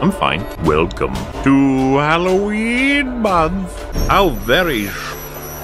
I'm fine. Welcome to Halloween month. How very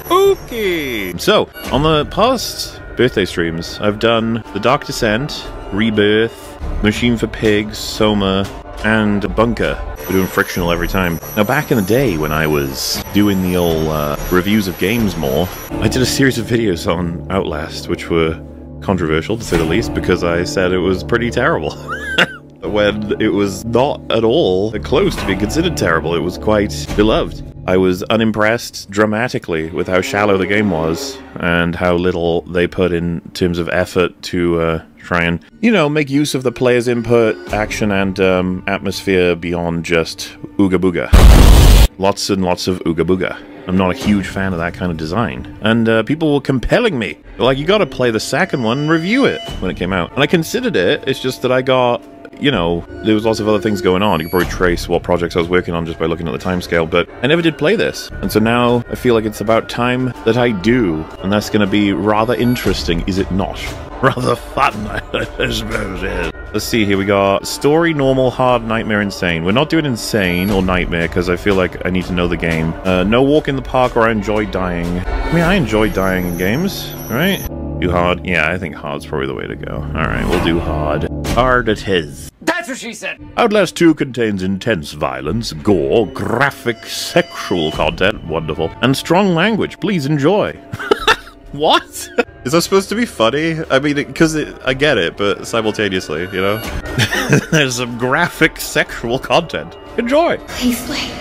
spooky. So, on the past birthday streams, I've done The Dark Descent, Rebirth, Machine for Pigs, Soma, and Bunker. We're doing frictional every time. Now, back in the day when I was doing the old uh, reviews of games more, I did a series of videos on Outlast, which were controversial to say the least, because I said it was pretty terrible. when it was not at all close to being considered terrible. It was quite beloved. I was unimpressed dramatically with how shallow the game was and how little they put in terms of effort to uh, try and, you know, make use of the player's input, action, and um, atmosphere beyond just ooga booga. Lots and lots of ooga booga. I'm not a huge fan of that kind of design. And uh, people were compelling me. Like, you gotta play the second one and review it when it came out. And I considered it, it's just that I got you know, there was lots of other things going on. You could probably trace what projects I was working on just by looking at the timescale, but I never did play this. And so now I feel like it's about time that I do, and that's going to be rather interesting, is it not? Rather fun, I suppose it is. Let's see here, we got story, normal, hard, nightmare, insane. We're not doing insane or nightmare because I feel like I need to know the game. Uh, no walk in the park or I enjoy dying. I mean, I enjoy dying in games, right? Do hard? Yeah, I think hard's probably the way to go. Alright, we'll do hard. Hard it is. That's what she said! Outlast 2 contains intense violence, gore, graphic, sexual content, wonderful, and strong language. Please enjoy. what? Is that supposed to be funny? I mean, because I get it, but simultaneously, you know? There's some graphic sexual content. Enjoy! Please, Blake.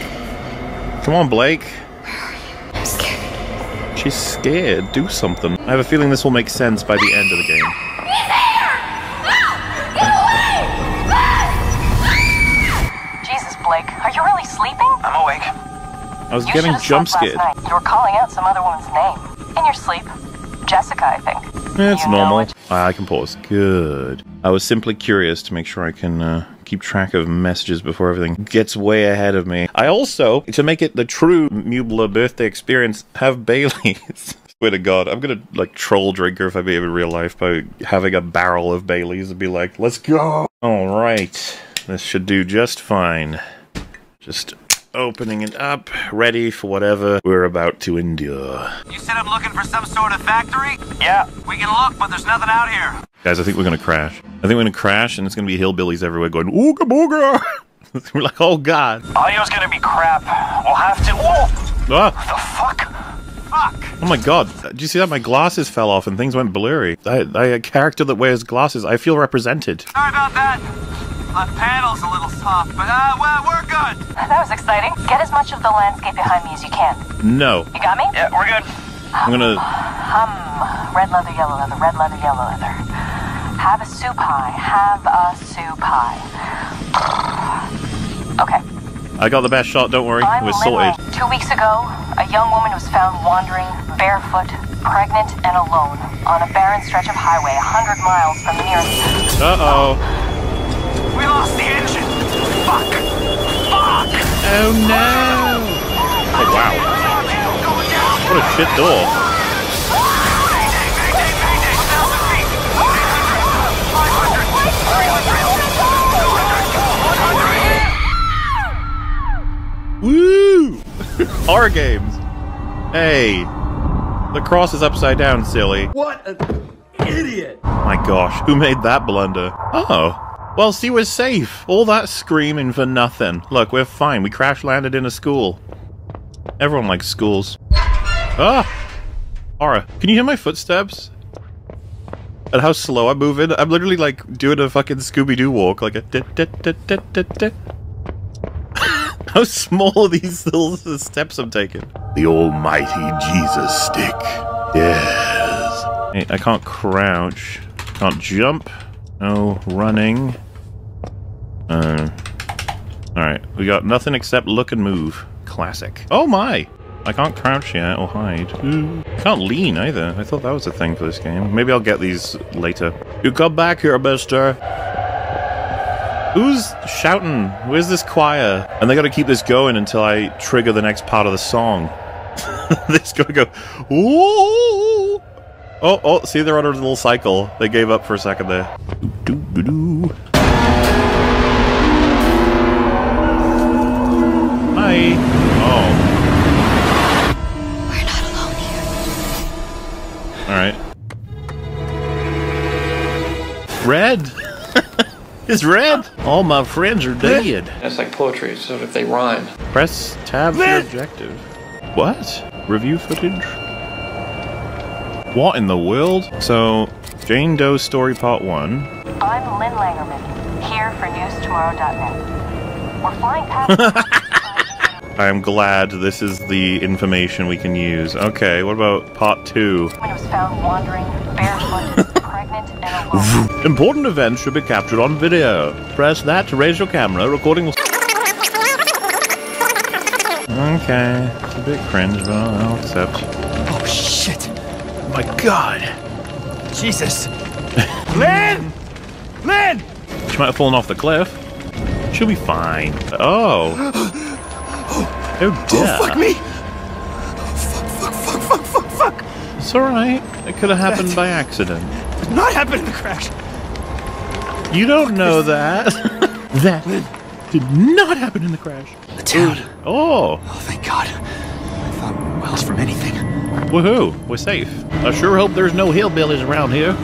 Come on, Blake. I'm scared. She's scared. Do something. I have a feeling this will make sense by the end of the game. He's here! Get away! Jesus, Blake, are you really sleeping? I'm awake. I was You getting should've jump slept scared. last night. You were calling out some other woman's name in your sleep. Jessica, I think. It's You normal. it. Ah, I can pause. Good. I was simply curious to make sure I can uh, keep track of messages before everything gets way ahead of me. I also, to make it the true Mubla birthday experience, have Baileys. Swear to God, I'm gonna like troll drinker if I be in real life by having a barrel of Baileys and be like, "Let's go." All right, this should do just fine. Just opening it up, ready for whatever we're about to endure. You said I'm looking for some sort of factory? Yeah. We can look, but there's nothing out here. Guys, I think we're gonna crash. I think we're gonna crash, and it's gonna be hillbillies everywhere going ooga booga. we're like, oh god. Audio's gonna be crap. We'll have to. Whoa! Ah, The fuck? Fuck! oh my god. Did you see that? My glasses fell off and things went blurry. I, I a character that wears glasses. I feel represented. Sorry about that. The panel's a little soft, but uh, well, we're good. That was exciting. Get as much of the landscape behind me as you can. No, You got me? Yeah, we're good. I'm gonna. Hum. Red leather, yellow leather, red leather, yellow leather. Have a soup pie. Have a soup pie. Okay. I got the best shot. Don't worry, I'm we're sorted. Two weeks ago, a young woman was found wandering, barefoot, pregnant, and alone on a barren stretch of highway, 100 miles from the nearest. Uh oh. We lost the engine. Fuck. Fuck. Oh no. Oh wow. What a shit door. Mayday, mayday, mayday. 1,000 feet. 500, 300, 200, 100. Woo! Horror games. Hey, the cross is upside down, silly. What an idiot! My gosh, who made that blunder? Oh. Well, see, we're safe. All that screaming for nothing. Look, we're fine. We crash landed in a school. Everyone likes schools. Ah! Aura, Can you hear my footsteps? And how slow I'm moving? I'm literally like doing a fucking Scooby Doo walk, like a. dit, dit, dit, dit, dit, dit. how small these little steps I'm taking. The almighty Jesus stick. Yes. Hey, I can't crouch. Can't jump. No running. Uh, Alright, we got nothing except look and move. Classic. Oh my! I can't crouch yet or hide. Can't lean either. I thought that was a thing for this game. Maybe I'll get these later. You come back here, mister. Who's shouting? Where's this choir? And they gotta keep this going until I trigger the next part of the song. this gotta go. Ooh! Oh, oh, see, they're on a little cycle. They gave up for a second there. Hi. Oh, We're not alone here. all right. Red. it's red. All my friends are dead. That's like poetry, so if they rhyme. Press tab for objective. What? Review footage? What in the world? So, Jane Doe story part one. I'm Lynn Langermann, here for newstomorrow.net. We're flying past. I am glad this is the information we can use. Okay, what about part two? woman was found wandering barefoot, pregnant, and alone. Important events should be captured on video. Press that to raise your camera. Recording will. Okay, it's a bit cringe, but I'll I'll accept. Oh shit! My God, Jesus! Lynn! Lynn! she might have fallen off the cliff. She'll be fine. Oh. Oh, oh dear. Oh fuck me! Fuck! Fuck! Fuck! Fuck! Fuck! Fuck! It's alright. It could have happened by accident. Did not happen in the crash. You don't know that. that did not happen in the crash. The town. Oh, Oh thank God. I thought we were miles from anything. woohoo. We're safe. I sure hope there's no hillbillies around here.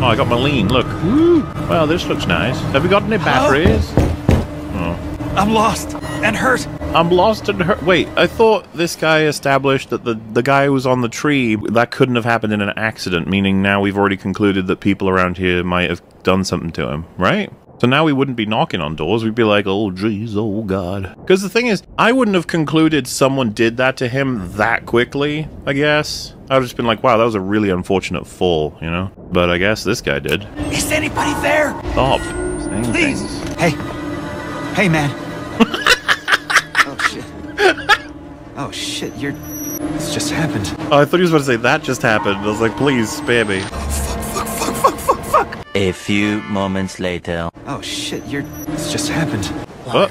Oh, I got my lean. Look. Woo. Well, this looks nice. Have you got any batteries? Oh. I'm lost and hurt. I'm lost and hurt. Wait, I thought this guy established that the, the guy who was on the tree, that couldn't have happened in an accident, meaning now we've already concluded that people around here might have done something to him, right? So now we wouldn't be knocking on doors. We'd be like, oh, jeez, oh, God. Because the thing is, I wouldn't have concluded someone did that to him that quickly, I guess. I would have just been like, wow, that was a really unfortunate fall, you know? But I guess this guy did. Is anybody there? Stop. Please. things. Hey. Hey, man. oh shit. Oh. You're. This just happened. Oh, I thought he was about to say, that just happened. I was like, please, spare me. Oh, fuck! Fuck! Fuck! Fuck! Fuck! Fuck! A few moments later. Oh shit. You're. This just happened. Oh,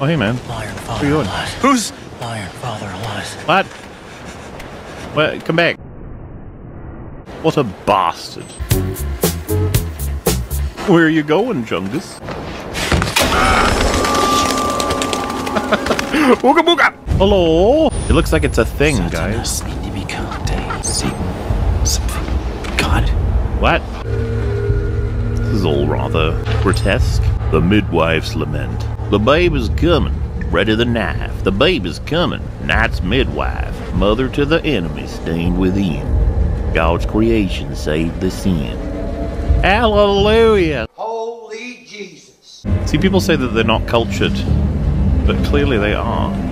oh hey, man. Liar and Where father you going? lies. Who's? Liar and father lies. What? What? Come back. What a bastard. Where are you going, Jungus? Booga booga! Hello? It looks like it's a thing, guys. Satanas need to be contained. Satan, something. God. What? This is all rather grotesque. The midwife's lament. The babe is coming. Ready the knife. The babe is coming. Night's midwife. Mother to the enemy stained within. God's creation saved the sin. Hallelujah. Holy Jesus. See, people say that they're not cultured, but clearly they are.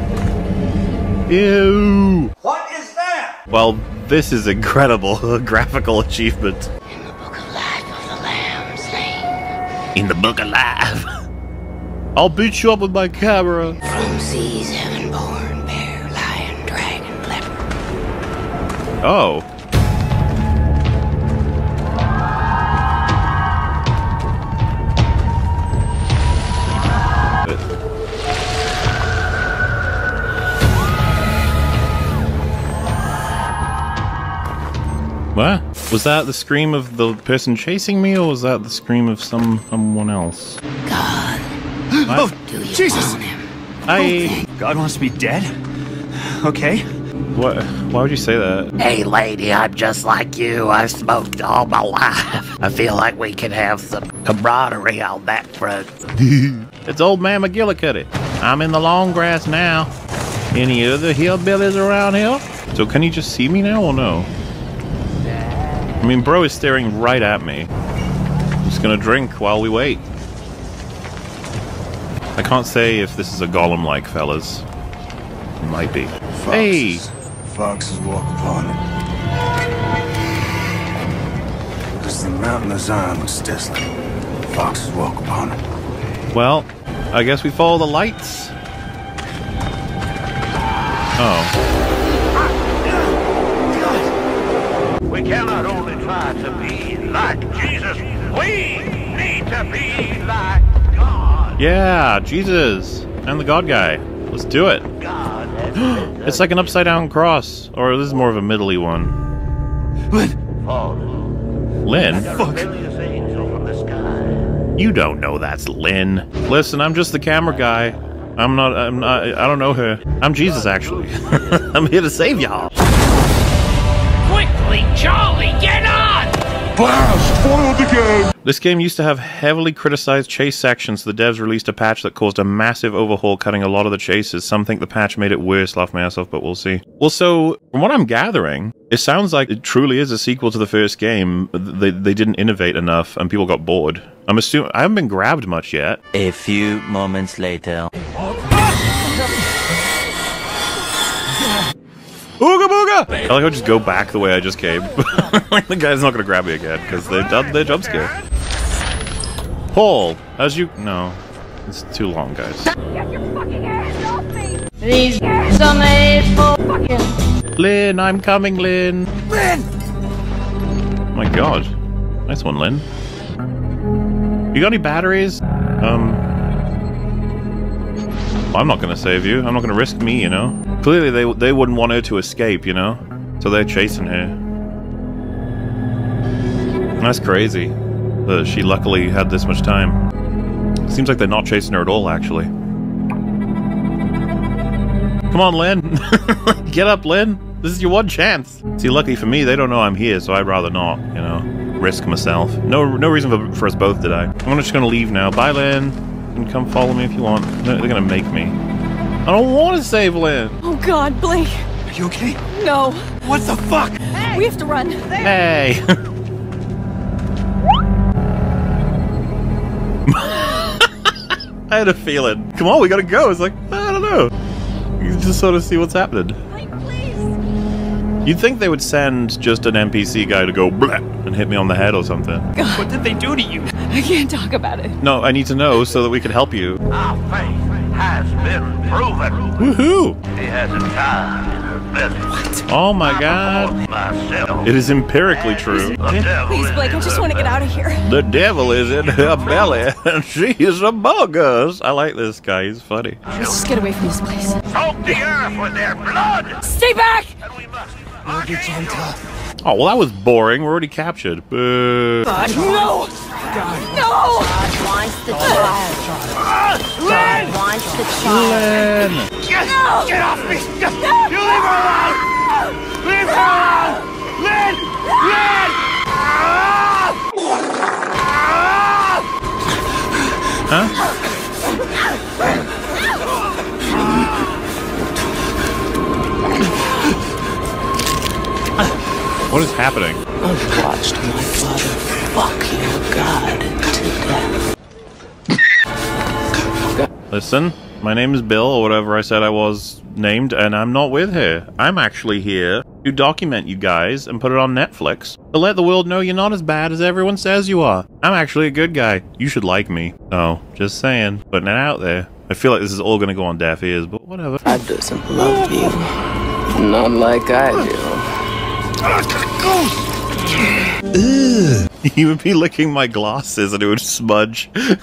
Ew. What is that? Well, this is incredible graphical achievement. In the book of life of the Lamb slain. In the book of life. I'll beat you up with my camera. From seas heaven born, bear, lion, dragon, leopard. Oh. What? Was that the scream of the person chasing me, or was that the scream of some someone else? God, Oh do you Jesus! want him? I. Oh, God wants me dead. Okay. What? Why would you say that? Hey, lady, I'm just like you. I smoked all my life. I feel like we can have some camaraderie on that front. It's old man McGillicuddy. I'm in the long grass now. Any other hillbillies around here? So can you just see me now or no? I mean, bro is staring right at me. I'm just gonna drink while we wait. I can't say if this is a golem-like, fellas. It might be. Hey! Foxes walk upon it. As the mountain of Zion looks desolate, foxes walk upon it. Well, I guess we follow the lights. Oh. We cannot only try to be like Jesus, we need to be like God. Yeah, Jesus. And the God guy. Let's do it. God has It's like an upside down cross. Or this is more of a middly one. Lynn. Lynn? A rebellious angel from the sky. You don't know that's Lynn. Listen, I'm just the camera guy. I'm not, I'm not, I don't know her. I'm Jesus, actually. I'm here to save y'all. Quickly, Charlie, get on! Blast! Foiled again! This game used to have heavily criticized chase sections. The devs released a patch that caused a massive overhaul, cutting a lot of the chases. Some think the patch made it worse, laugh my ass off, but we'll see. Well, so, from what I'm gathering, it sounds like it truly is a sequel to the first game. They, they didn't innovate enough, and people got bored. I'm assuming, I haven't been grabbed much yet. A few moments later. Ooga booga! I like how I just go back the way I just came. like the guy's not gonna grab me again because they done their jump scare. Paul, as you no, it's too long, guys. These are made for fucking. Lynn, I'm coming, Lynn. Lynn! My God, nice one, Lynn. You got any batteries? Um, well, I'm not gonna save you. I'm not gonna risk me, you know. Clearly, they they wouldn't want her to escape, you know. So they're chasing her. That's crazy. That she luckily had this much time. Seems like they're not chasing her at all, actually. Come on, Lynn. Get up, Lynn. This is your one chance. See, lucky for me, they don't know I'm here, so I'd rather not, you know, risk myself. No, no reason for, for us both, to die. I'm just gonna leave now. Bye, Lynn. You can come follow me if you want. They're, they're gonna make me. I don't want to save Lynn. Oh God, Blake. Are you okay? No. What the fuck? We have to run. Hey. I had a feeling. Come on, we gotta go. It's like, I don't know. You just sort of see what's happening. You'd think they would send just an NPC guy to go blah and hit me on the head or something. God. What did they do to you? I can't talk about it. No, I need to know so that we can help you. Our faith has been proven. Woohoo! He has a time in her belly. Oh my god. It is empirically true. Please, Blake, I just want to get out of here. The devil is in her belly and she is among us. I like this guy. He's funny. Let's just get away from this place. Soak the earth with their blood. Stay back! And we must Oh, well, that was boring. We're already captured. Boo. God, no! No! God wants the child. God wants the child. Lynn. Get, No! get off me! Get, you leave her alone! Leave her alone! Lynn! Lynn! Ah! Ah! Huh? What is happening? I've watched my father fuck your god to death. Listen, my name is Bill, or whatever I said I was named, and I'm not with her. I'm actually here to document you guys and put it on Netflix to let the world know you're not as bad as everyone says you are. I'm actually a good guy. You should like me. Oh, just saying. Putting it out there. I feel like this is all gonna go on deaf ears, but whatever. I doesn't love you. Not like I do. You would be licking my glasses and it would smudge. and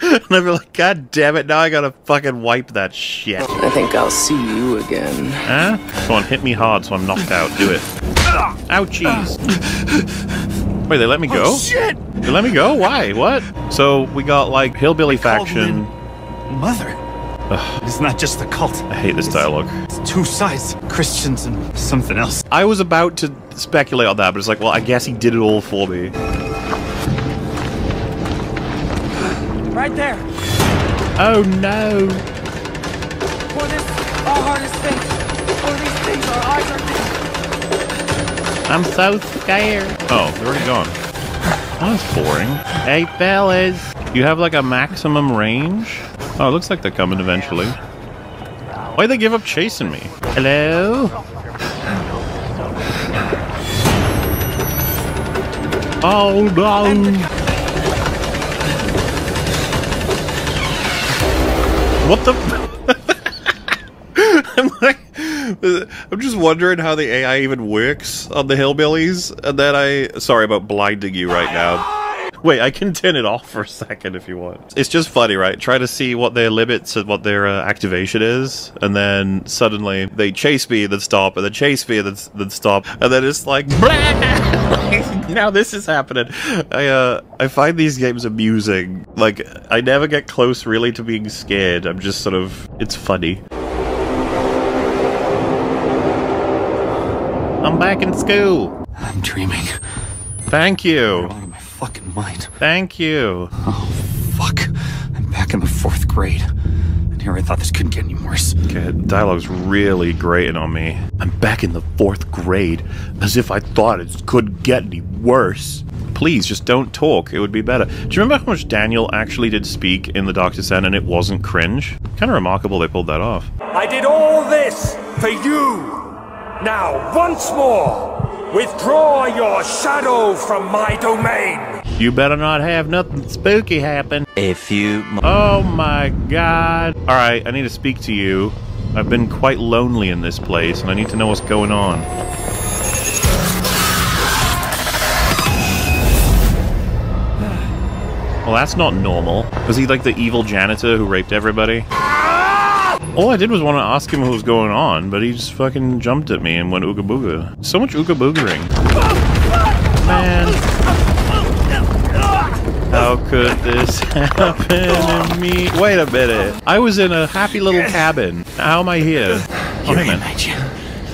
I'd be like, God damn it, now I gotta fucking wipe that shit. I think I'll see you again. Huh? Come on, hit me hard so I'm knocked out. Do it. Ouchies. Wait, they let me go? Oh, shit! They let me go? Why? What? So we got like hillbilly called faction. Mother. It's not just the cult. I hate this dialogue. It's two sides. Christians and something else. I was about to speculate on that, but it's like, well, I guess he did it all for me. Right there. Oh no. For this, our hardest things. For these things, our eyes are I'm so scared. Oh, they're already gone. Oh, that's boring. Hey, fellas. You have like a maximum range? Oh, it looks like they're coming eventually. Why'd they give up chasing me? Hello? Oh no! What the? I'm just wondering how the AI even works on the hillbillies, and then I. Sorry about blinding you right now. Wait, I can turn it off for a second if you want. It's just funny, right? Try to see what their limits and what their uh, activation is, and then suddenly they chase me, then stop, and then chase me, and then, then stop, and then it's like, now this is happening. I uh, I find these games amusing. Like, I never get close really to being scared. I'm just sort of, it's funny. I'm back in school. I'm dreaming. Thank you. I'm out of my fucking mind. Thank you. Oh, fuck. I'm back in the fourth grade. And here I thought this couldn't get any worse. Okay, dialogue's really grating on me. I'm back in the fourth grade, as if I thought it couldn't get any worse. Please, just don't talk. It would be better. Do you remember how much Daniel actually did speak in The Dark Descent and it wasn't cringe? Kind of remarkable they pulled that off. I did all this for you. Now, once more, withdraw your shadow from my domain. You better not have nothing spooky happen. A few Oh my god. Alright, I need to speak to you. I've been quite lonely in this place, and I need to know what's going on. Well, that's not normal. Was he like the evil janitor who raped everybody? All I did was want to ask him what was going on, but he just fucking jumped at me and went ooga booga. So much ooga boogering. Man. How could this happen to me? Wait a minute. I was in a happy little cabin. How am I here? Oh, You're hey, man. ain't you?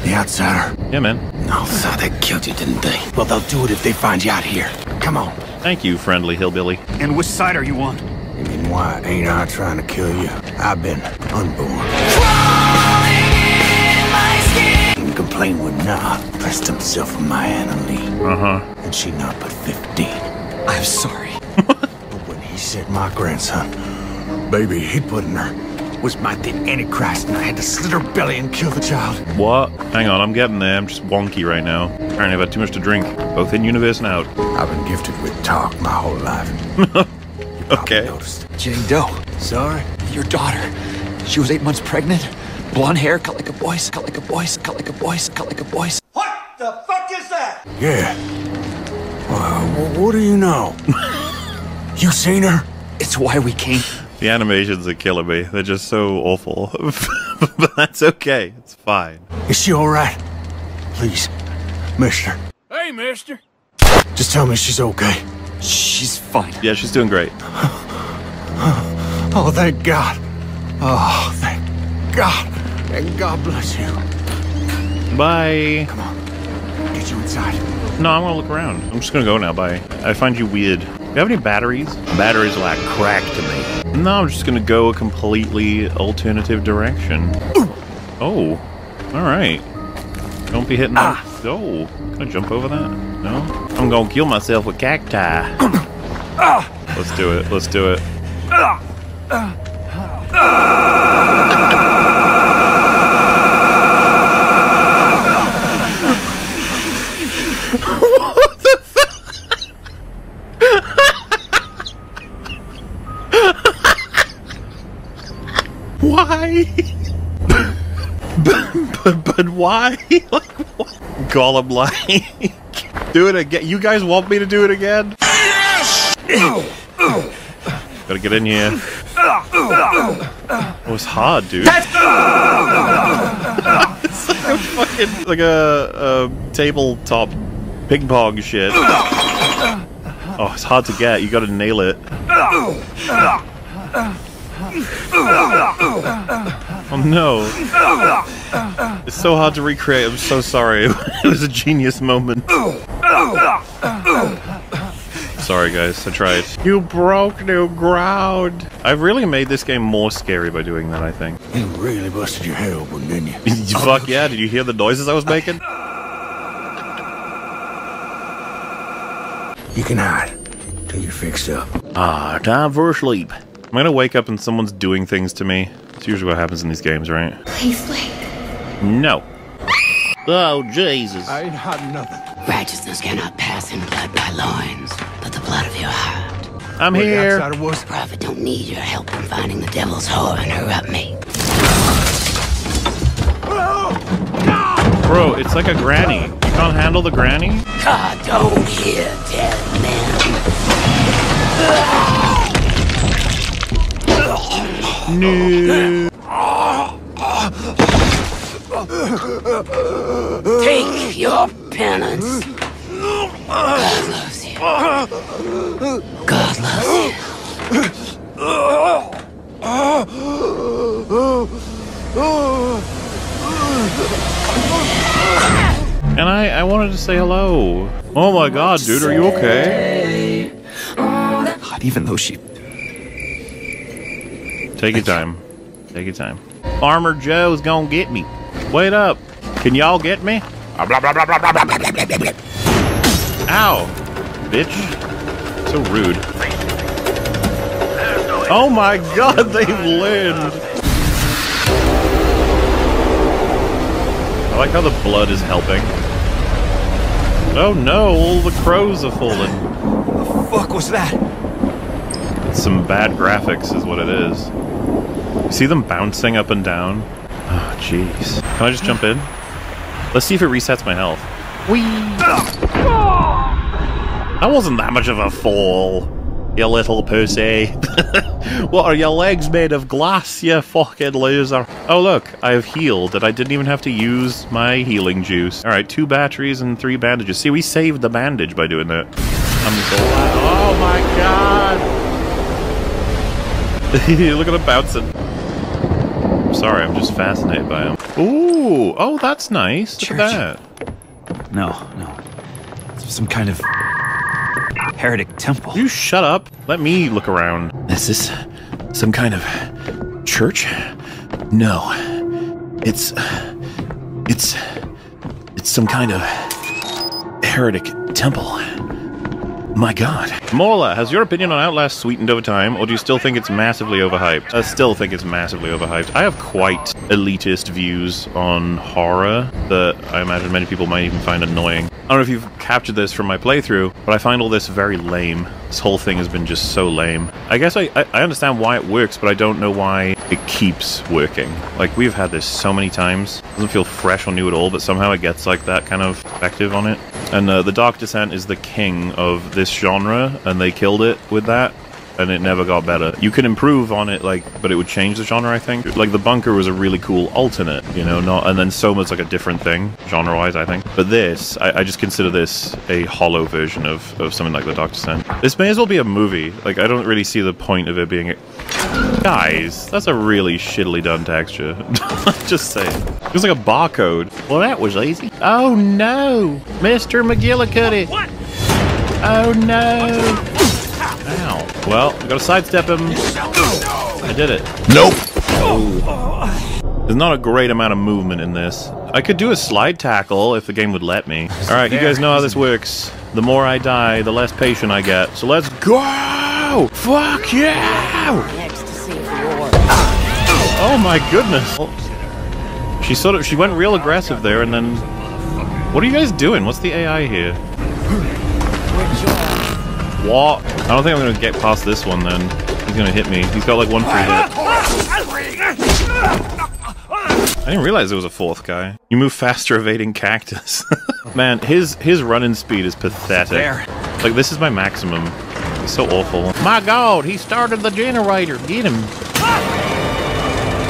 The outsider. Yeah, man. No, so they killed you, didn't they? Well, they'll do it if they find you out here. Come on. Thank you, friendly hillbilly. And which side are you on? You mean why ain't I trying to kill you? I've been unborn. And complain would not pressed himself on my Anna Lee. Uh huh. And she not but 15. I'm sorry. But when he said my grandson, baby he put in her, was my the Antichrist, and I had to slit her belly and kill the child. What? Hang on, I'm getting there. I'm just wonky right now. Apparently, I've had too much to drink, both in universe and out. I've been gifted with talk my whole life. Okay. Noticed. Jane Doe, Sorry? your daughter. She was eight months pregnant. Blonde hair, cut like a boy's, cut like a boy's, cut like a boy's, cut like a boy what the boy's. Yeah. Well, wh- what do you know? you seen her? It's why we came. The animations are killing me. They're just so awful. but that's okay. It's fine. Is she all right? Please, mister. Hey, mister. Just tell me she's okay. She's fine. Yeah, she's doing great. Oh, thank God. Oh, thank God. And God bless you. Bye. Come on. Get you inside. No, I'm gonna look around. I'm just gonna go now. Bye. I find you weird. Do you have any batteries? Batteries like crack to me. No, I'm just gonna go a completely alternative direction. Oh, all right. Don't be hitting that. Ah. Oh, can I jump over that? No. I'm gonna kill myself with cacti. Let's do it. Let's do it. Why? but, but, but why? like, what? Gollum like. Do it again. You guys want me to do it again? Yes! Gotta get in here. Oh, it's hard, dude. it's like a fucking like a, a tabletop ping pong shit. Oh, it's hard to get. You gotta nail it. Oh no. It's so hard to recreate. I'm so sorry. it was a genius moment. Sorry, guys. I tried. You broke new ground. I've really made this game more scary by doing that, I think. You really busted your head open, didn't you? Fuck yeah. Did you hear the noises I was making? You can hide till you're fixed up. Ah, time for a sleep. I'm gonna wake up and someone's doing things to me. It's usually what happens in these games, right? Please wait. No. Oh, Jesus. I ain't hiding nothing. Righteousness cannot pass in blood by loins, but the blood of your heart. I'm Where the here. outsider was. Prophet don't need your help in finding the devil's whore and her up me. Bro, it's like a granny. You can't handle the granny? God don't hear dead men. No. Take your penance. God loves you. God loves you. And I, I wanted to say hello. Oh my god, dude, are you okay? God, even though she. Take your time. Take your time. Farmer Joe's gonna get me. Wait up. Can y'all get me? Ow. Bitch. So rude. Oh my god, they've learned. I like how the blood is helping. Oh no, all the crows are falling. The fuck was that? It's some bad graphics is what it is. You see them bouncing up and down? Oh, jeez. Can I just jump in? Let's see if it resets my health. Whee! That wasn't that much of a fall, you little pussy. what are your legs made of glass, you fucking loser? Oh look, I have healed and I didn't even have to use my healing juice. Alright, two batteries and three bandages. See, we saved the bandage by doing that. I'm so Oh my god! Look at him bouncing. I'm sorry, I'm just fascinated by him. Ooh, oh, that's nice. Look at that. No, no. It's some kind of heretic temple. You shut up. Let me look around. Is this some kind of church? No. It's. It's. It's some kind of heretic temple. My god. MauLer, has your opinion on Outlast sweetened over time, or do you still think it's massively overhyped? I still think it's massively overhyped. I have quite elitist views on horror that I imagine many people might even find annoying. I don't know if you've captured this from my playthrough, but I find all this very lame. This whole thing has been just so lame. I guess I, I, understand why it works, but I don't know why it keeps working. Like, we've had this so many times. It doesn't feel fresh or new at all, but somehow it gets like that kind of effective on it. And uh, the Dark Descent is the king of this genre, and they killed it with that. And it never got better. You can improve on it, like, but it would change the genre. I think. Like the bunker was a really cool alternate, you know, not, and then Soma's like a different thing, genre-wise. I think. But this, I, I just consider this a hollow version of, of something like the Dark Descent. This may as well be a movie. Like, I don't really see the point of it being. A... Guys, that's a really shittily done texture. just saying. It was like a barcode. Well, that was easy. Oh no, Mr. McGillicuddy. What? Oh no. Ow. Well, I gotta sidestep him. I did it. Nope. There's not a great amount of movement in this. I could do a slide tackle if the game would let me. Alright, you guys know how this works. The more I die, the less patient I get. So let's go! Fuck yeah! Oh my goodness. She sort of she went real aggressive there and then What are you guys doing? What's the AI here? What? I don't think I'm gonna get past this one then. He's gonna hit me. He's got like one free hit. I didn't realize there was a fourth guy. You move faster evading cactus. Man, his his running speed is pathetic. There. Like this is my maximum. He's so awful. My god, he started the generator. Get him.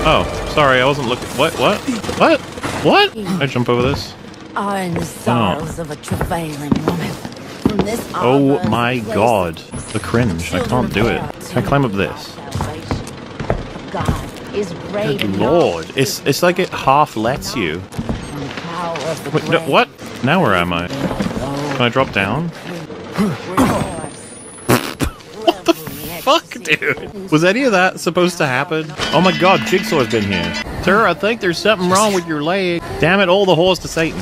Oh, sorry, I wasn't looking. What? What? What? What? I jump over this? Are in the sorrows of a travailing woman. Oh my god. The cringe. I can't do it. Can I climb up this? Good lord. It's it's like it half lets you. Wait, no, what? Now where am I? Can I drop down? what the fuck, dude? Was any of that supposed to happen? Oh my god, Jigsaw's been here. Sir, I think there's something wrong with your leg. Damn it, all the whores to Satan.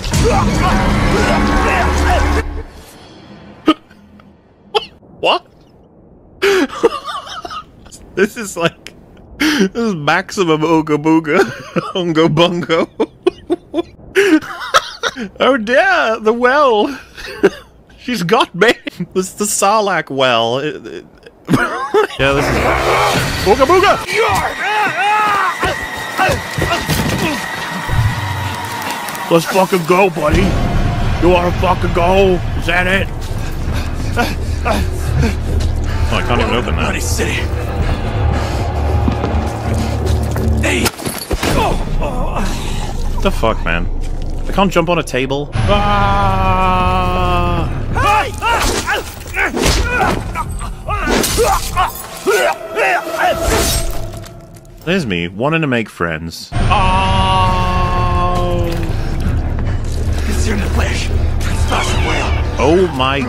this is like this is maximum Ooga Booga Ungo Bungo. oh dear, the well. She's got me. This is the Sarlacc well. It- it- yeah, this is Ooga Booga. Let's fucking go, buddy. You wanna fucking go? Is that it? Oh, I can't even open Bloody that. city. The fuck, man? I can't jump on a table. Ah! There's me, wanting to make friends. Oh! The flesh. Smash the whale. Oh my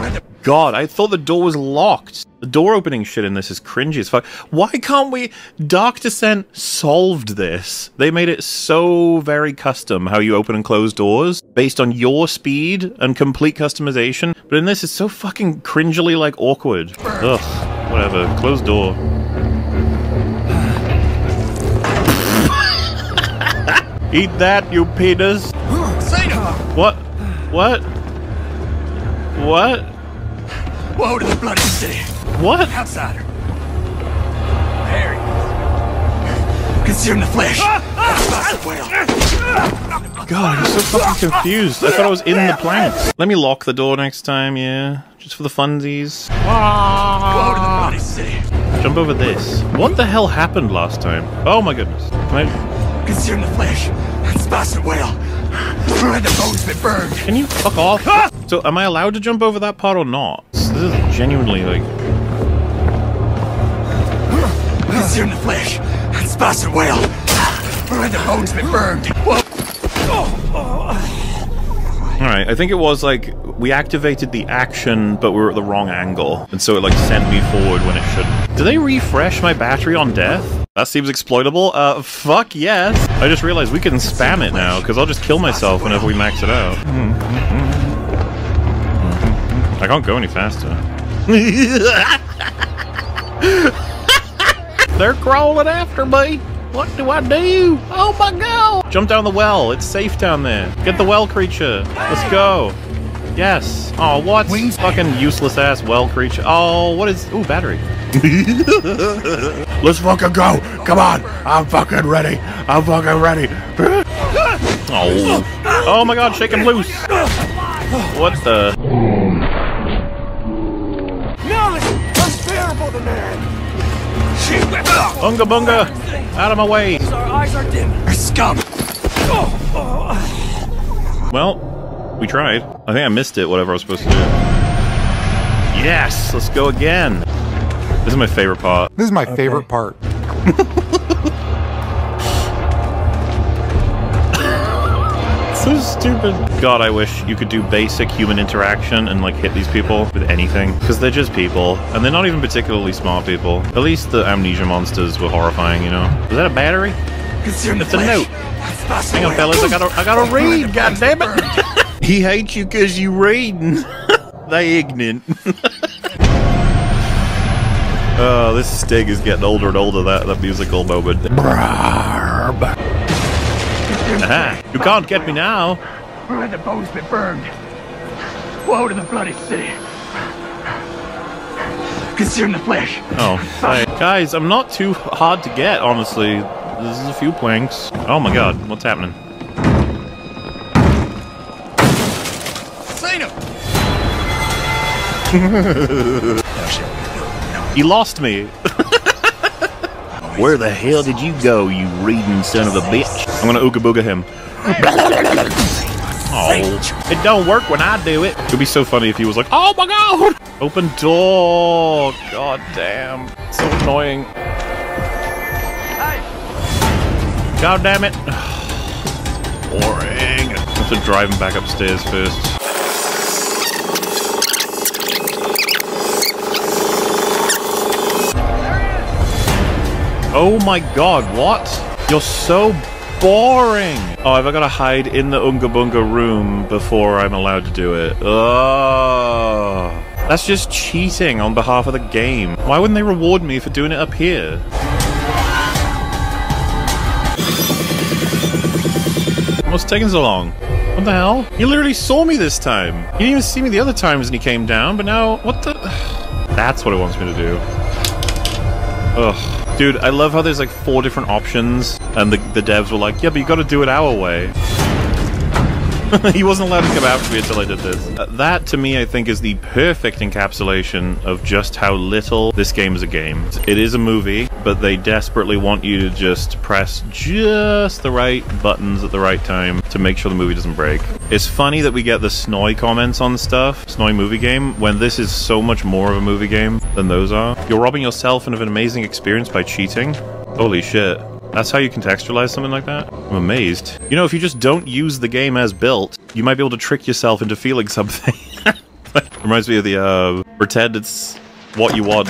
god, I thought the door was locked. The door opening shit in this is cringy as fuck. Why can't we? Dark Descent solved this. They made it so very custom how you open and close doors based on your speed and complete customization. But in this, it's so fucking cringily like awkward. Ugh, whatever. Close door. Eat that, you penis. What? What? What? Whoa to the bloody city. What? Outsider. Harry. Consume the flesh. Smash the whale. Ah. God, I'm so fucking confused. I thought I was in the planks. Let me lock the door next time, yeah. Just for the funsies. Whoa to the ah. bloody city. Jump over this. What the hell happened last time? Oh my goodness. Can I- Consume the flesh. Smash the whale. Let the bones be burned. Can you fuck off? Ah! So, am I allowed to jump over that part or not? This is genuinely like. It's in the flesh. Smash the whale. Let the bones be burned. Alright, I think it was like we activated the action, but we were at the wrong angle. And so it like sent me forward when it shouldn't. Do they refresh my battery on death? That seems exploitable. Uh, fuck yes. I just realized we can spam it now, because I'll just kill myself whenever we max it out. I can't go any faster. They're crawling after me. What do I do? Oh my god! Jump down the well. It's safe down there. Get the well creature. Let's go. Yes. Oh, what? Wings. Fucking useless ass well creature. Oh, what is? Ooh, battery. Let's fucking go. Come on. I'm fucking ready. I'm fucking ready. Oh. Oh my god, shake him loose. What the? Unbearable the man. Bunga bunga! Out of my way! Our eyes are dim. Our Scum. Well, we tried. I think I missed it, whatever I was supposed to do. Yes! Let's go again! This is my favorite part. This is my favorite part. stupid. God, I wish you could do basic human interaction and like hit these people with anything. Because they're just people. And they're not even particularly smart people. At least the amnesia monsters were horrifying, you know? Was that a battery? Consume the It's a flesh. note. Hang on, fellas, I gotta, I gotta read, god damn it! he hates you because you reading. they ignorant. oh, this Stig is getting older and older, that, that musical moment. Aha, you can't get me now. Let the bones be burned. Woe to the bloody city. Consume the flesh. Oh, hi. Guys, I'm not too hard to get, honestly. This is a few planks. Oh my god, what's happening? Seen him. He lost me. Where the hell did you go, you reading son of a bitch? I'm gonna ooga booga him. Oh, it don't work when I do it. It'd be so funny if he was like, "Oh my god, open door!" God damn, so annoying. God damn it. Boring. I have to drive him back upstairs first. Oh my god, what? You're so boring! Oh, have I gotta hide in the Unga Bunga room before I'm allowed to do it? Oh, that's just cheating on behalf of the game. Why wouldn't they reward me for doing it up here? What's taking so long? What the hell? He literally saw me this time. He didn't even see me the other times when he came down, but now, what the? That's what it wants me to do. Ugh. Dude, I love how there's like four different options, and the, the devs were like, yeah, but you gotta do it our way. he wasn't allowed to come after me until I did this. Uh, that, to me, I think is the perfect encapsulation of just how little this game is a game. It is a movie, but they desperately want you to just press just the right buttons at the right time to make sure the movie doesn't break. It's funny that we get the Snoy comments on stuff, Snoy movie game, when this is so much more of a movie game than those are. You're robbing yourself of an amazing experience by cheating. Holy shit. That's how you contextualize something like that? I'm amazed. You know, if you just don't use the game as built, you might be able to trick yourself into feeling something. Reminds me of the, uh, pretend it's what you want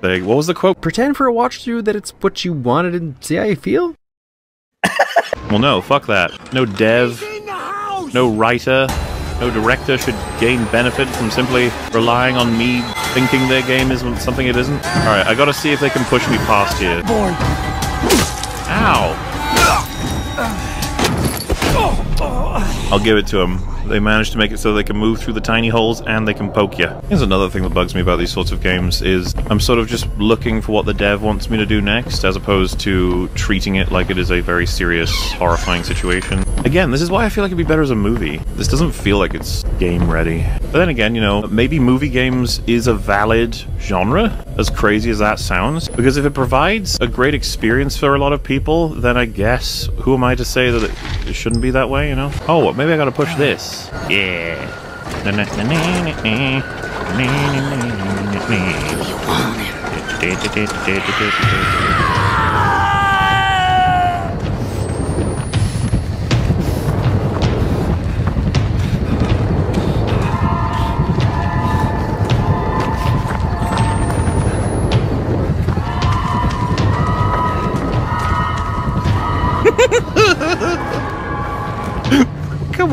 thing. What was the quote? Pretend for a watch through that it's what you wanted and see how you feel? Well, no, fuck that. No dev, no writer, no director should gain benefit from simply relying on me thinking their game is something it isn't. Alright, I gotta see if they can push me past here. Born. Ow! I'll give it to them. They managed to make it so they can move through the tiny holes and they can poke you. Here's another thing that bugs me about these sorts of games is I'm sort of just looking for what the dev wants me to do next as opposed to treating it like it is a very serious, horrifying situation. Again, this is why I feel like it'd be better as a movie. This doesn't feel like it's game ready. But then again, you know, maybe movie games is a valid genre, as crazy as that sounds, because if it provides a great experience for a lot of people, then I guess who am I to say that it, shouldn't be that way, you know? Oh, maybe I gotta push this. Yeah.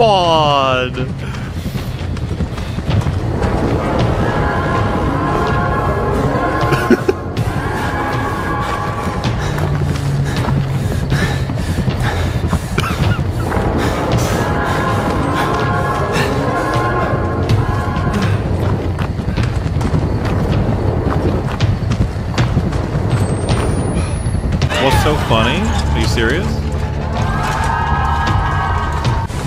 Come on! What's so funny? Are you serious?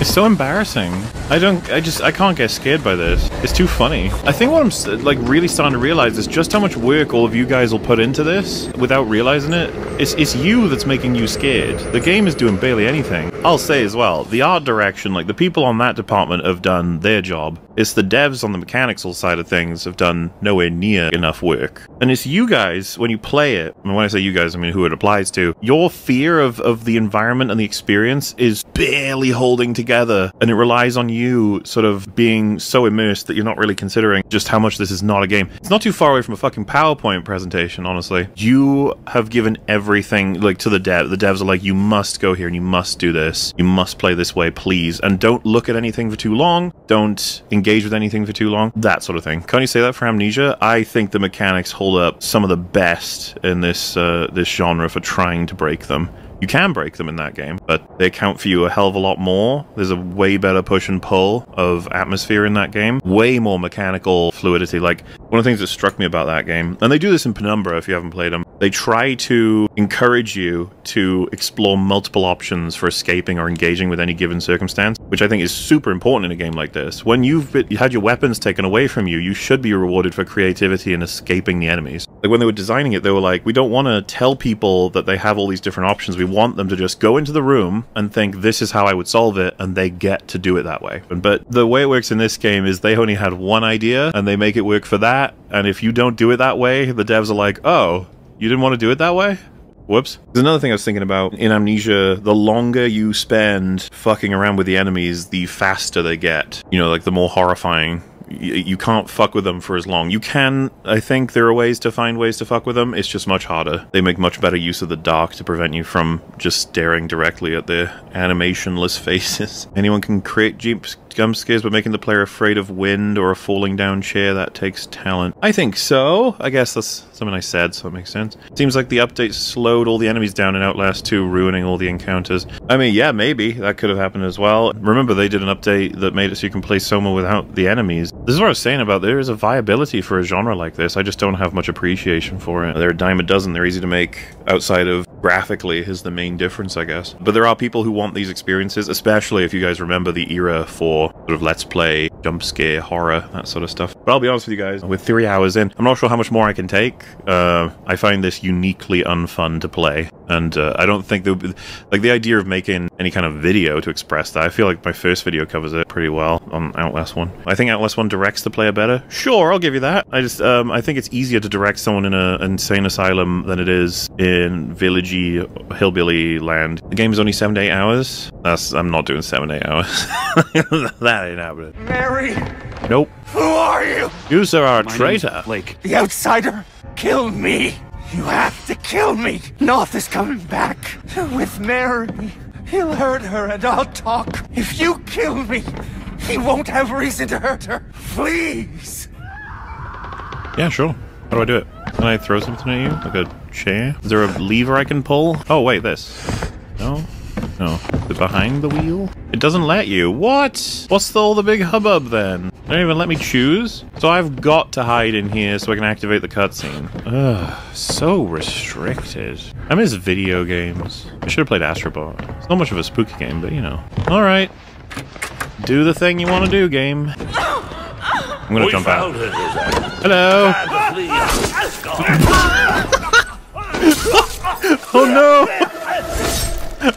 It's so embarrassing. I don't, I just, I can't get scared by this. It's too funny. I think what I'm, like, really starting to realize is just how much work all of you guys will put into this without realizing it. It's, it's you that's making you scared. The game is doing barely anything. I'll say as well, the art direction, like, the people on that department have done their job. It's the devs on the mechanical side of things have done nowhere near enough work. And it's you guys, when you play it, and when I say you guys, I mean who it applies to, your fear of, of the environment and the experience is barely holding together. And it relies on you sort of being so immersed that you're not really considering just how much this is not a game. It's not too far away from a fucking PowerPoint presentation, honestly. You have given everything, like, to the dev. The devs are like, you must go here and you must do this. You must play this way, please. And don't look at anything for too long. Don't engage with anything for too long. That sort of thing. Can't you say that for Amnesia? I think the mechanics hold up some of the best in this uh, this genre for trying to break them. You can break them in that game, but they account for you a hell of a lot more. There's a way better push and pull of atmosphere in that game. Way more mechanical fluidity. Like, one of the things that struck me about that game, and they do this in Penumbra if you haven't played them, they try to encourage you to explore multiple options for escaping or engaging with any given circumstance, which I think is super important in a game like this. When you've been, you had your weapons taken away from you, you should be rewarded for creativity and escaping the enemies. Like when they were designing it, they were like, we don't want to tell people that they have all these different options. We want them to just go into the room and think this is how I would solve it, and they get to do it that way. But the way it works in this game is they only had one idea, and they make it work for that. And if you don't do it that way, the devs are like, oh, you didn't want to do it that way? Whoops. There's another thing I was thinking about. In Amnesia, the longer you spend fucking around with the enemies, the faster they get. You know, like the more horrifying. You can't fuck with them for as long. You can, I think there are ways to find ways to fuck with them. It's just much harder. They make much better use of the dark to prevent you from just staring directly at their animationless faces. Anyone can create jump jump scares by making the player afraid of wind or a falling down chair. That takes talent. I think so. I guess that's something I said, so it makes sense. Seems like the update slowed all the enemies down in Outlast 2, ruining all the encounters. I mean, yeah, maybe that could have happened as well. Remember, they did an update that made it so you can play Soma without the enemies. This is what I was saying about there is a viability for a genre like this. I just don't have much appreciation for it. They're a dime a dozen. They're easy to make outside of graphically is the main difference, I guess. But there are people who want these experiences, especially if you guys remember the era for sort of let's play, jump scare, horror, that sort of stuff. But I'll be honest with you guys, with three hours in, I'm not sure how much more I can take. Uh, I find this uniquely unfun to play, and uh, I don't think there would be, like the idea of making any kind of video to express that. I feel like my first video covers it pretty well on Outlast 1. I think Outlast 1 directs the player better. Sure, I'll give you that. I just, um, I think it's easier to direct someone in an insane asylum than it is in villagey, hillbilly land. The game is only seven to eight hours. That's, I'm not doing seven to eight hours. that ain't happening. Mary, Nope. who are you? You, sir, are a My traitor. Blake. The outsider? Kill me! You have to kill me! Knoth is coming back with Mary. He'll hurt her and I'll talk. If you kill me, he won't have reason to hurt her. Please! Yeah, sure. How do I do it? Can I throw something at you? Like a chair? Is there a lever I can pull? Oh, wait, this. No? No. Is it behind the wheel? It doesn't let you. What? What's the, all the big hubbub then? They don't even let me choose? So I've got to hide in here so I can activate the cutscene. Ugh, so restricted. I miss video games. I should have played Astrobot. It's not much of a spooky game, but you know. Alright. Do the thing you want to do, game. I'm gonna we jump out. her, Lizard. Hello! Time to flee. Oh no!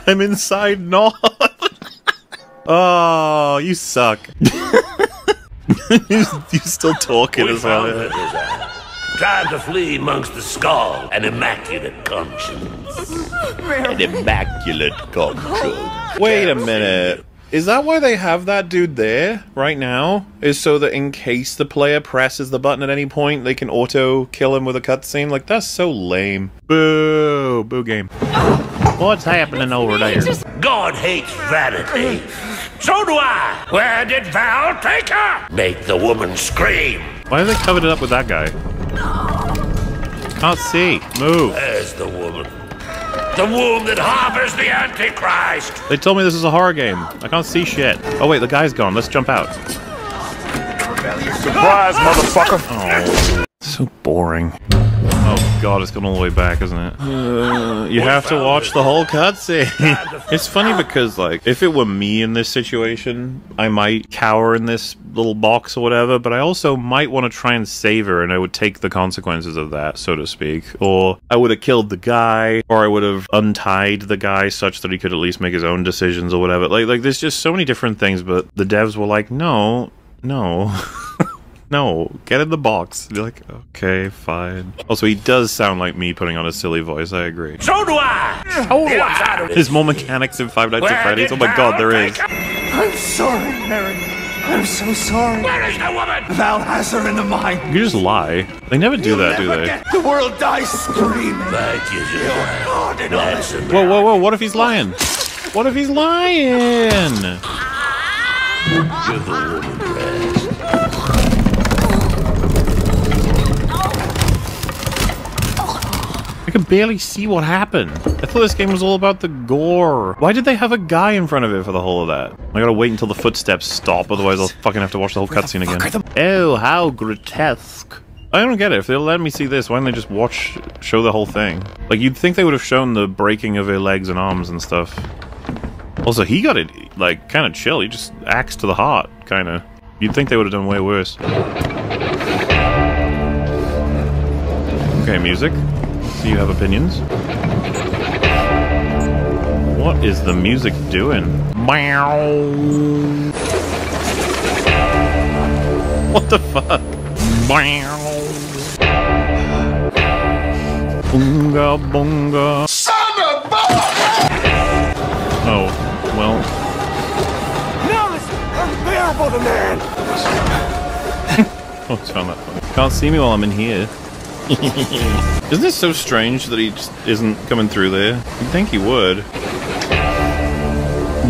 I'm inside Knoth. oh, you suck. you, you still talking We as found well. Time to flee amongst the skull and immaculate conscience. An immaculate conscience. Wait a minute. Is that why they have that dude there right now? Is so that in case the player presses the button at any point, they can auto kill him with a cutscene? Like that's so lame. Boo, boo game. What's happening over there? God hates vanity. So do I. Where did Val take her? Make the woman scream. Why have they covered it up with that guy? Can't see. Move. There's the woman. The womb that harbors the Antichrist. They told me this is a horror game. I can't see shit. Oh wait, the guy's gone. Let's jump out. Surprise, motherfucker! Oh, so boring. Oh god, it's gone all the way back, isn't it? Uh, you have to watch the whole cutscene. it's funny because, like, if it were me in this situation, I might cower in this little box or whatever, but I also might want to try and save her, and I would take the consequences of that, so to speak. Or I would have killed the guy, or I would have untied the guy such that he could at least make his own decisions or whatever. Like, like there's just so many different things, but the devs were like, no, no. No, get in the box. You're like, okay, fine. Also, he does sound like me putting on a silly voice. I agree. So do I. So do I. There's more mechanics in Five Nights at Where Freddy's. Oh my god, Val there take is. her? I'm sorry, Mary. I'm so sorry. Where is the woman? Val has her in the mine. You just lie. They never do You'll that, do they? The world dies screaming. Thank you, Zero. God and all Whoa, whoa, whoa! What if he's lying? What if he's lying? I could barely see what happened. I thought this game was all about the gore. Why did they have a guy in front of it for the whole of that? I gotta wait until the footsteps stop, otherwise I'll fucking have to watch the whole cutscene again. Oh, how grotesque. I don't get it. If they'll let me see this, why don't they just watch, show the whole thing? Like, you'd think they would have shown the breaking of her legs and arms and stuff. Also, he got it, like, kind of chill. He just axe to the heart, kind of. You'd think they would have done way worse. Okay, music. So you have opinions? What is the music doing? Meow. What the fuck? Meow. Boonga boonga. Son of a... Oh, well. Now it's unbearable to man. Oh, it's found that funny. Can't see me while I'm in here. Isn't this so strange that he just isn't coming through there? You'd think he would.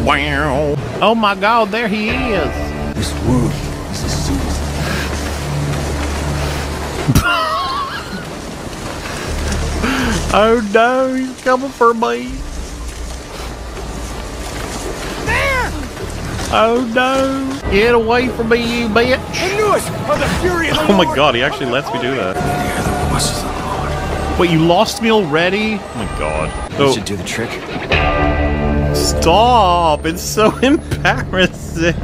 Wow. Oh my god, there he is. This wound is a suicide. Oh no, he's coming for me. There! Oh no. Get away from me, you bitch. I knew it! By the fury of the Oh my Lord. god, he actually lets me do that. The of the Lord. Wait, you lost me already? Oh my god. That should do the trick. Stop! It's so embarrassing.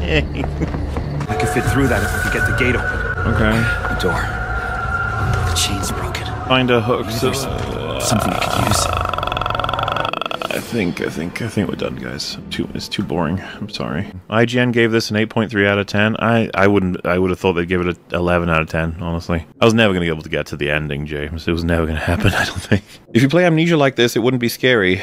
I could fit through that if we could get the gate open. Okay. The door. The chain's broken. Find a hook. Maybe there's uh, something you could use. I think, I think, I think we're done, guys. Too, it's too boring. I'm sorry. IGN gave this an 8.3 out of 10. I, I wouldn't, I would have thought they'd give it an 11 out of 10. Honestly, I was never going to be able to get to the ending, James. It was never going to happen. I don't think. If you play Amnesia like this, it wouldn't be scary.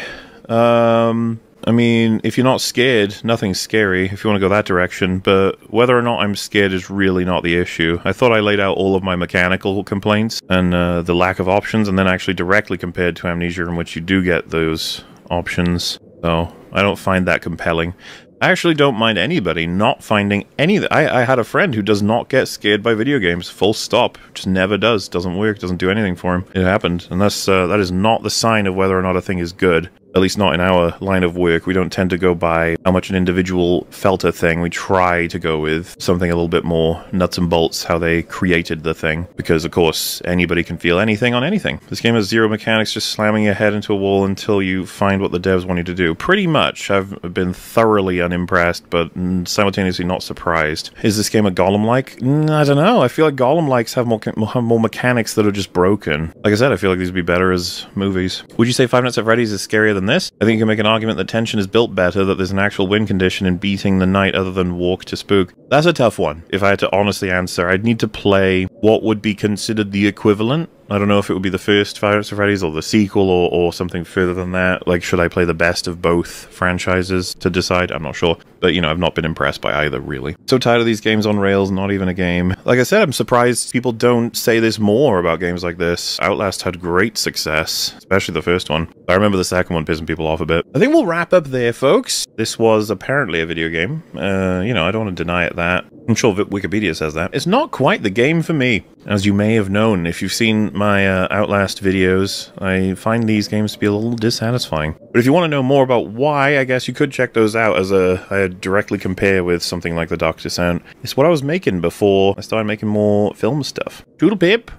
Um, I mean, if you're not scared, nothing's scary if you want to go that direction, but whether or not I'm scared is really not the issue. I thought I laid out all of my mechanical complaints and uh, the lack of options, and then actually directly compared to Amnesia, in which you do get those options. So I don't find that compelling. I actually don't mind anybody not finding any. I, I had a friend who does not get scared by video games. Full stop. Just never does. Doesn't work. Doesn't do anything for him. It happened, and that's uh, that is not the sign of whether or not a thing is good. At least not in our line of work. We don't tend to go by how much an individual felt a thing. We try to go with something a little bit more nuts and bolts, how they created the thing. Because, of course, anybody can feel anything on anything. This game has zero mechanics, just slamming your head into a wall until you find what the devs want you to do. Pretty much. I've been thoroughly unimpressed, but simultaneously not surprised. Is this game a Golem-like? Mm, I don't know. I feel like Golem-likes have more, have more mechanics that are just broken. Like I said, I feel like these would be better as movies. Would you say Five Nights at Freddy's is scarier than this? I think you can make an argument that tension is built better, that there's an actual win condition in beating the night other than walk to spook. That's a tough one. If I had to honestly answer, I'd need to play what would be considered the equivalent I don't know if it would be the first Five Nights at Freddy's or the sequel or, or something further than that. Like, should I play the best of both franchises to decide? I'm not sure. But, you know, I've not been impressed by either, really. So tired of these games on rails, not even a game. Like I said, I'm surprised people don't say this more about games like this. Outlast had great success, especially the first one. I remember the second one pissing people off a bit. I think we'll wrap up there, folks. This was apparently a video game. Uh, you know, I don't want to deny it that. I'm sure Wikipedia says that. It's not quite the game for me. As you may have known, if you've seen my uh, Outlast videos, I find these games to be a little dissatisfying. But if you want to know more about why, I guess you could check those out as a I directly compare with something like The Dark Descent. It's what I was making before I started making more film stuff. Doodle pip.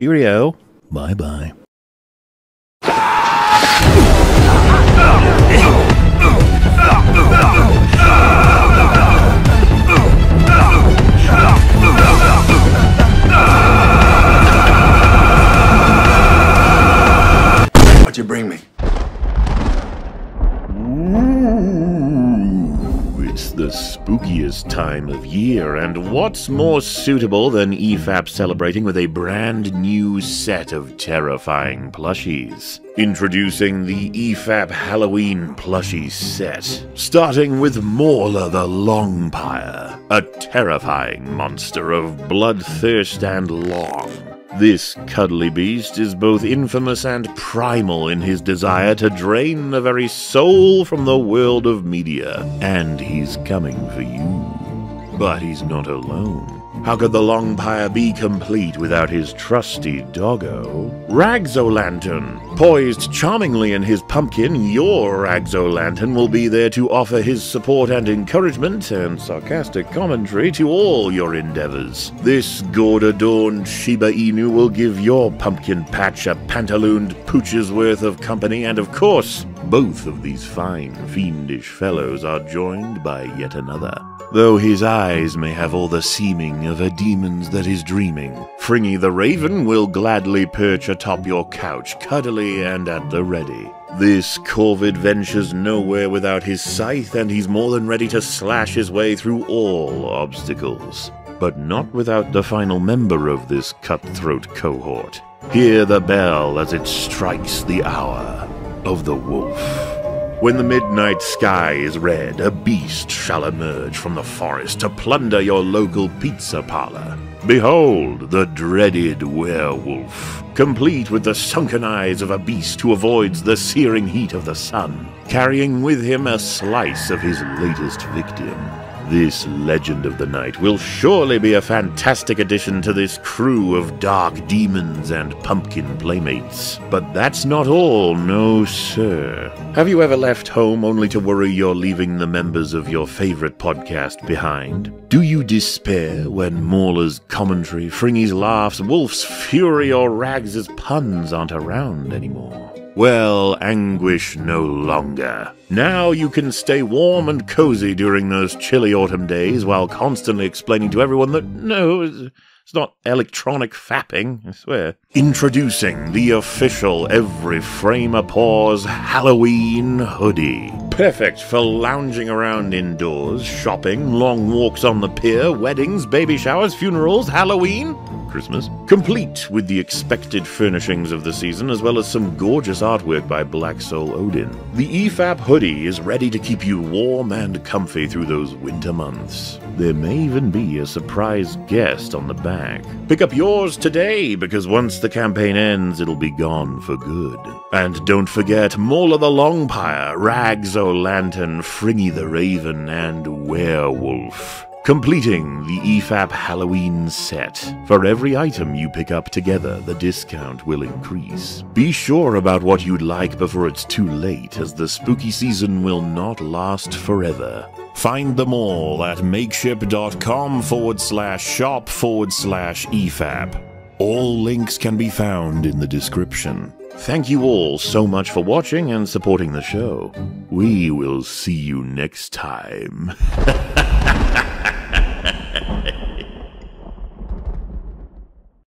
Cheerio. Bye bye. What'd you bring me? It's the spookiest time of year, and what's more suitable than EFAP celebrating with a brand new set of terrifying plushies? Introducing the EFAP Halloween plushie set, starting with MauLer the Longpire, a terrifying monster of bloodthirst and long. This cuddly beast is both infamous and primal in his desire to drain the very soul from the world of media, and he's coming for you. But he's not alone. How could the Longpire be complete without his trusty doggo? Rags O'Lantern! Poised charmingly in his pumpkin, your Rags O'Lantern will be there to offer his support and encouragement and sarcastic commentary to all your endeavors. This gourd-adorned Shiba Inu will give your pumpkin patch a pantalooned pooch's worth of company, and of course, both of these fine, fiendish fellows are joined by yet another. Though his eyes may have all the seeming of a demon's that is dreaming, Fringy the Raven will gladly perch atop your couch, cuddly and at the ready. This corvid ventures nowhere without his scythe, and he's more than ready to slash his way through all obstacles. But not without the final member of this cutthroat cohort. Hear the bell as it strikes the hour of the wolf. When the midnight sky is red, a beast shall emerge from the forest to plunder your local pizza parlor. Behold, the dreaded werewolf, complete with the sunken eyes of a beast who avoids the searing heat of the sun, carrying with him a slice of his latest victim. This legend of the night will surely be a fantastic addition to this crew of dark demons and pumpkin playmates. But that's not all, no sir. Have you ever left home only to worry you're leaving the members of your favorite podcast behind? Do you despair when MauLer's commentary, Fringy's laughs, Wolf's fury, or Rags's puns aren't around anymore? Well, anguish no longer. Now you can stay warm and cozy during those chilly autumn days while constantly explaining to everyone that no, it's not electronic fapping, I swear. Introducing the official Every Frame a Pause Halloween hoodie. Perfect for lounging around indoors, shopping, long walks on the pier, weddings, baby showers, funerals, Halloween, Christmas. Complete with the expected furnishings of the season, as well as some gorgeous artwork by Black Soul Odin. The EFAP hoodie is ready to keep you warm and comfy through those winter months. There may even be a surprise guest on the back. Pick up yours today, because once the campaign ends, it'll be gone for good. And don't forget MauLer the Longpire, Rags O'Lantern, Fringy the Raven, and Werewolf completing the EFAP Halloween set. For every item you pick up together, the discount will increase. Be sure about what you'd like before it's too late, as the spooky season will not last forever. Find them all at makeship.com forward slash shop forward slash EFAP. All links can be found in the description. Thank you all so much for watching and supporting the show. We will see you next time.